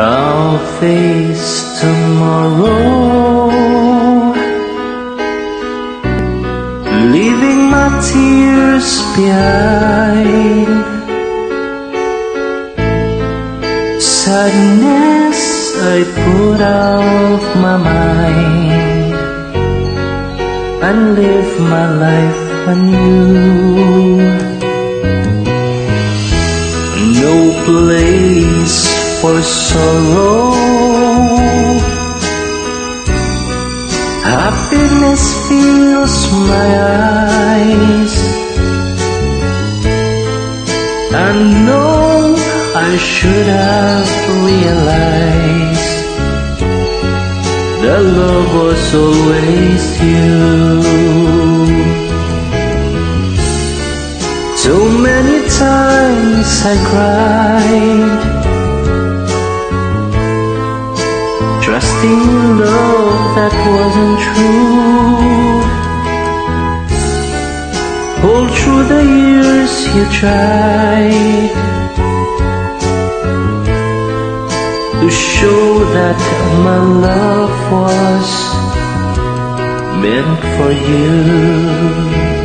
I'll face tomorrow. Leaving my tears behind. Sadness I put out of my mind. And live my life anew. No place for sorrow. Happiness fills my eyes. I know I should have realized The love was always you. So many times I cried Trusting love that wasn't true. All through the years you tried To show that my love was meant for you